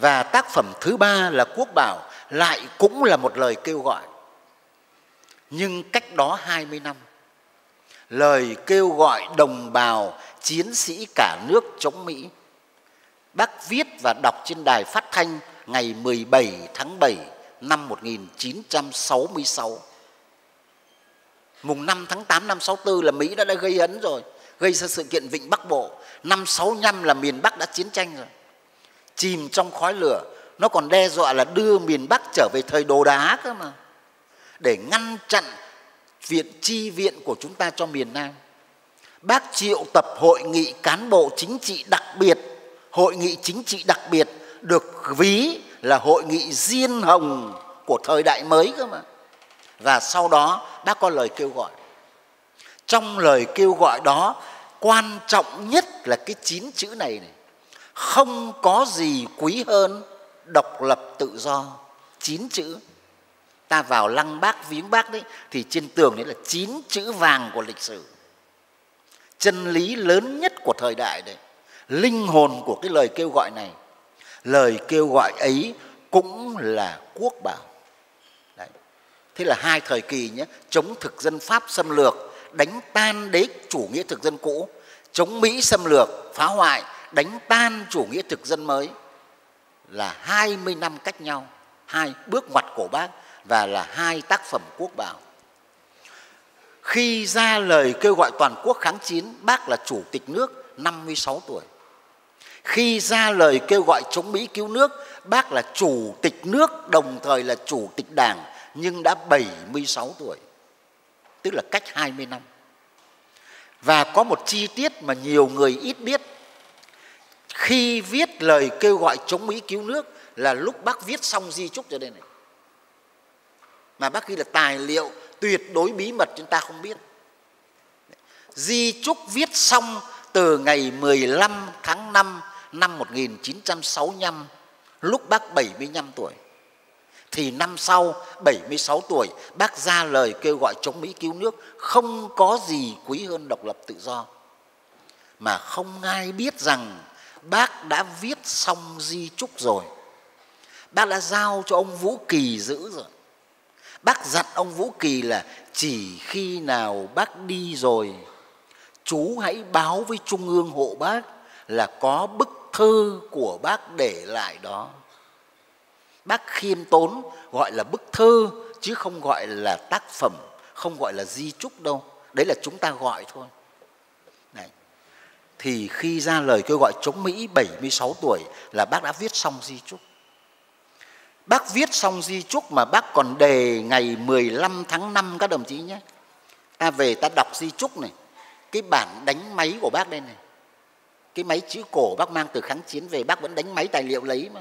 và tác phẩm thứ ba là quốc bảo lại cũng là một lời kêu gọi nhưng cách đó 20 năm lời kêu gọi đồng bào chiến sĩ cả nước chống Mỹ bác viết và đọc trên đài phát thanh ngày 17 tháng 7 năm 1966 Mùng 5 tháng 8 năm 64 là Mỹ đã, đã gây ấn rồi, gây ra sự kiện Vịnh Bắc Bộ. Năm 65 là miền Bắc đã chiến tranh rồi. Chìm trong khói lửa, nó còn đe dọa là đưa miền Bắc trở về thời đồ đá cơ mà. Để ngăn chặn viện chi viện của chúng ta cho miền Nam. Bác triệu tập hội nghị cán bộ chính trị đặc biệt, hội nghị chính trị đặc biệt được ví là hội nghị diên hồng của thời đại mới cơ mà và sau đó bác có lời kêu gọi trong lời kêu gọi đó quan trọng nhất là cái chín chữ này này không có gì quý hơn độc lập tự do. Chín chữ. Ta vào lăng bác, viếng bác đấy, thì trên tường đấy là chín chữ vàng của lịch sử. Chân lý lớn nhất của thời đại đấy, linh hồn của cái lời kêu gọi này. Lời kêu gọi ấy cũng là quốc bảo. Thế là hai thời kỳ nhé, chống thực dân pháp xâm lược, đánh tan đế chủ nghĩa thực dân cũ, chống mỹ xâm lược, phá hoại đánh tan chủ nghĩa thực dân mới là 20 năm cách nhau hai bước ngoặt của bác và là hai tác phẩm quốc bảo khi ra lời kêu gọi toàn quốc kháng chiến bác là chủ tịch nước 56 tuổi khi ra lời kêu gọi chống Mỹ cứu nước bác là chủ tịch nước đồng thời là chủ tịch đảng nhưng đã 76 tuổi, tức là cách 20 năm. Và có một chi tiết mà nhiều người ít biết. Khi viết lời kêu gọi chống Mỹ cứu nước là lúc bác viết xong di chúc cho đây này. Mà bác ghi là tài liệu tuyệt đối bí mật chúng ta không biết. Di chúc viết xong từ ngày 15 tháng 5 năm 1965 lúc bác 75 tuổi thì năm sau 76 tuổi, bác ra lời kêu gọi chống Mỹ cứu nước, không có gì quý hơn độc lập tự do mà không ai biết rằng bác đã viết xong di trúc rồi. Bác đã giao cho ông Vũ Kỳ giữ rồi. Bác dặn ông Vũ Kỳ là chỉ khi nào bác đi rồi, chú hãy báo với trung ương hộ bác là có bức thư của bác để lại đó. Bác khiêm tốn gọi là bức thư chứ không gọi là tác phẩm, không gọi là di trúc đâu. Đấy là chúng ta gọi thôi thì khi ra lời kêu gọi chống Mỹ 76 tuổi là bác đã viết xong di chúc. Bác viết xong di chúc mà bác còn đề ngày 15 tháng 5 các đồng chí nhé. Ta về ta đọc di chúc này, cái bản đánh máy của bác đây này, cái máy chữ cổ bác mang từ kháng chiến về bác vẫn đánh máy tài liệu lấy mà.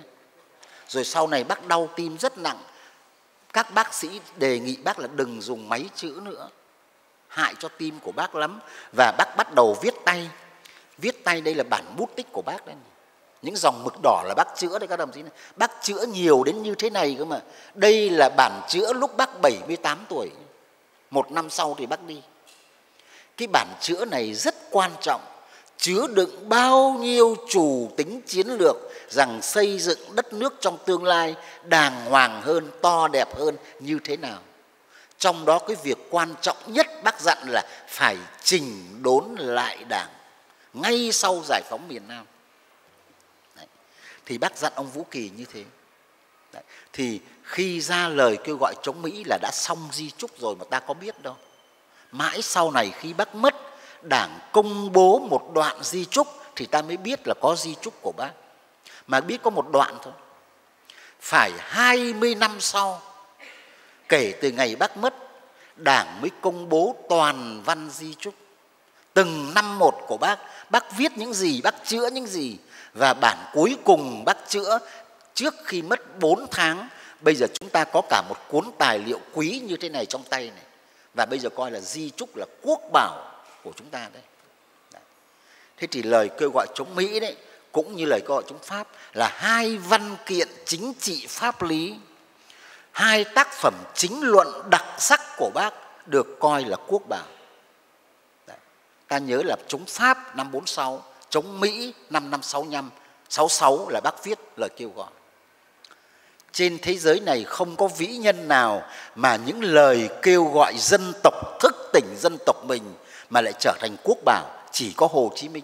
Rồi sau này bác đau tim rất nặng, các bác sĩ đề nghị bác là đừng dùng máy chữ nữa, hại cho tim của bác lắm. Và bác bắt đầu viết tay viết tay đây là bản bút tích của bác đấy. Những dòng mực đỏ là bác chữa đấy các đồng chí này. Bác chữa nhiều đến như thế này cơ mà. Đây là bản chữa lúc bác 78 tuổi. Một năm sau thì bác đi. Cái bản chữa này rất quan trọng. Chứa đựng bao nhiêu chủ tính chiến lược rằng xây dựng đất nước trong tương lai đàng hoàng hơn, to đẹp hơn như thế nào. Trong đó cái việc quan trọng nhất bác dặn là phải chỉnh đốn lại đảng ngay sau giải phóng miền Nam. Đấy. Thì bác dặn ông Vũ Kỳ như thế. Đấy. Thì khi ra lời kêu gọi chống Mỹ là đã xong di trúc rồi mà ta có biết đâu. Mãi sau này khi bác mất, đảng công bố một đoạn di trúc thì ta mới biết là có di trúc của bác mà biết có một đoạn thôi phải 20 năm sau, kể từ ngày bác mất, đảng mới công bố toàn văn di trúc từng năm một của bác bác viết những gì bác chữa những gì và bản cuối cùng bác chữa trước khi mất 4 tháng bây giờ chúng ta có cả một cuốn tài liệu quý như thế này trong tay này và bây giờ coi là di trúc là quốc bảo của chúng ta đấy. đấy. Thế thì lời kêu gọi chống Mỹ đấy cũng như lời kêu gọi chống Pháp là hai văn kiện chính trị pháp lý, hai tác phẩm chính luận đặc sắc của bác được coi là quốc bảo. Ta nhớ là chống Pháp năm 46, chống Mỹ năm năm 65, 66 là bác viết lời kêu gọi. trên thế giới này không có vĩ nhân nào mà những lời kêu gọi dân tộc thức tỉnh dân tộc mình mà lại trở thành quốc bảo chỉ có hồ chí minh